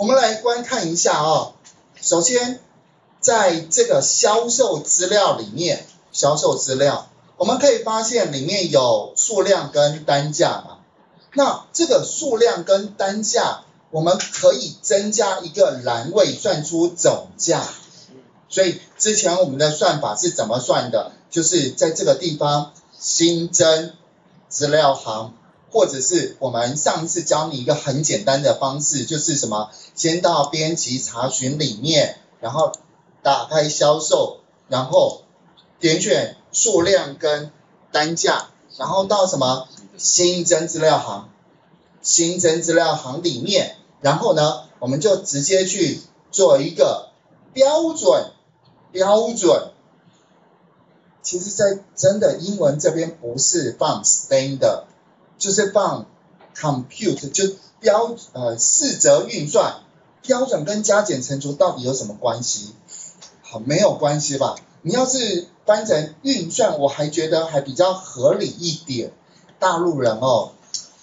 我们来观看一下哦。首先，在这个销售资料里面，销售资料，我们可以发现里面有数量跟单价嘛。那这个数量跟单价，我们可以增加一个栏位，算出总价。所以之前我们的算法是怎么算的？就是在这个地方新增资料行，或者是我们上次教你一个很简单的方式，就是什么？先到编辑查询里面，然后打开销售，然后点选数量跟单价，然后到什么新增资料行，新增资料行里面，然后呢，我们就直接去做一个标准。标准，其实，在真的英文这边不是放 standard，就是放 compute，就标呃四则运算，标准跟加减乘除到底有什么关系？好，没有关系吧？你要是翻成运算，我还觉得还比较合理一点。大陆人哦，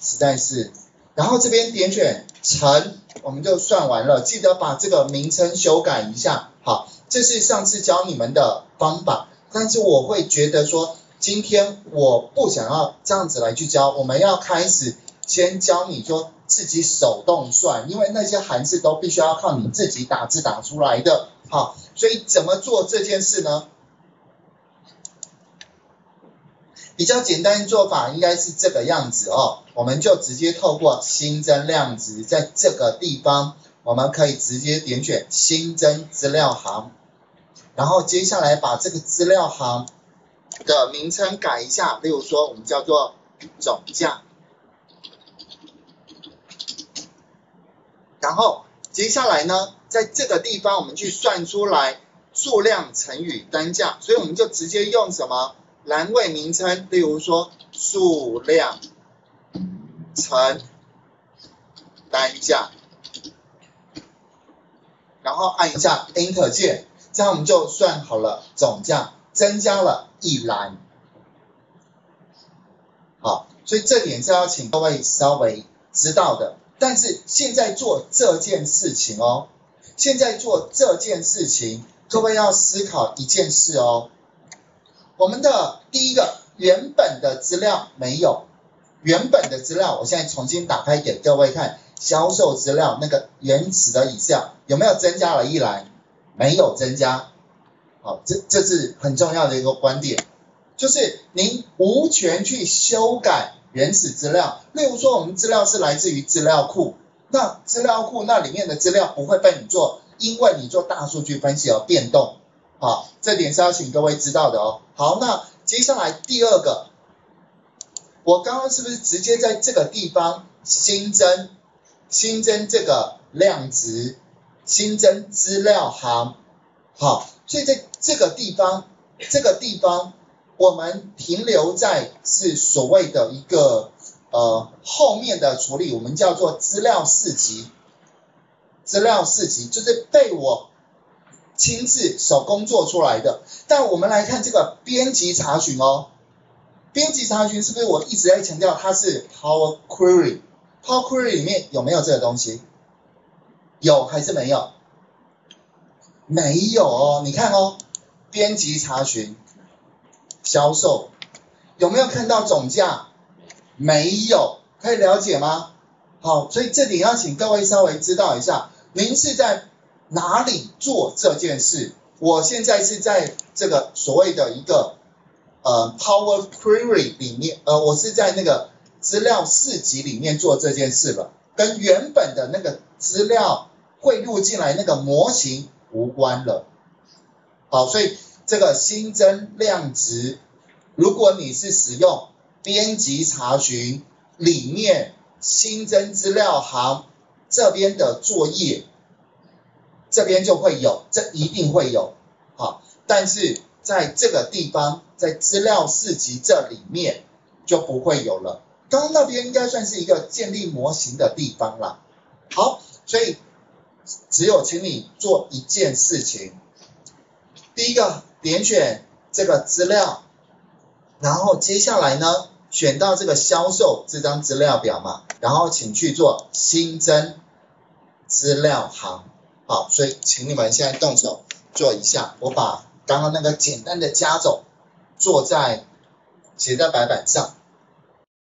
实在是，然后这边点选乘，我们就算完了，记得把这个名称修改一下，好。这是上次教你们的方法，但是我会觉得说，今天我不想要这样子来去教，我们要开始先教你说自己手动算，因为那些函数都必须要靠你自己打字打出来的，好，所以怎么做这件事呢？比较简单做法应该是这个样子哦，我们就直接透过新增量值，在这个地方，我们可以直接点选新增资料行。然后接下来把这个资料行的名称改一下，例如说我们叫做总价。然后接下来呢，在这个地方我们去算出来数量乘以单价，所以我们就直接用什么栏位名称，例如说数量乘单价，然后按一下 Enter 键。这样我们就算好了总价，增加了一栏。好，所以这点是要请各位稍微知道的。但是现在做这件事情哦，现在做这件事情，各位要思考一件事哦。我们的第一个原本的资料没有，原本的资料，我现在重新打开给各位看，销售资料那个原始的 Excel 有没有增加了一栏？没有增加，好，这这是很重要的一个观点，就是您无权去修改原始资料。例如说，我们资料是来自于资料库，那资料库那里面的资料不会被你做，因为你做大数据分析而变动，好，这点是要请各位知道的哦。好，那接下来第二个，我刚刚是不是直接在这个地方新增新增这个量值？新增资料行，好，所以在这个地方，这个地方我们停留在是所谓的一个呃后面的处理，我们叫做资料四级，资料四级就是被我亲自手工做出来的。但我们来看这个编辑查询哦，编辑查询是不是我一直在强调它是 Power Query，Power Query 里面有没有这个东西？有还是没有？没有哦，你看哦，编辑查询，销售，有没有看到总价？没有，可以了解吗？好，所以这里要请各位稍微知道一下，您是在哪里做这件事？我现在是在这个所谓的一个呃 Power Query 里面，呃，我是在那个资料四级里面做这件事了，跟原本的那个资料。汇入进来那个模型无关了，好，所以这个新增量值，如果你是使用编辑查询里面新增资料行这边的作业，这边就会有，这一定会有，好，但是在这个地方，在资料四级这里面就不会有了，刚刚那边应该算是一个建立模型的地方了，好，所以。只有请你做一件事情，第一个点选这个资料，然后接下来呢，选到这个销售这张资料表嘛，然后请去做新增资料行。好，所以请你们现在动手做一下，我把刚刚那个简单的加总做在写在白板上。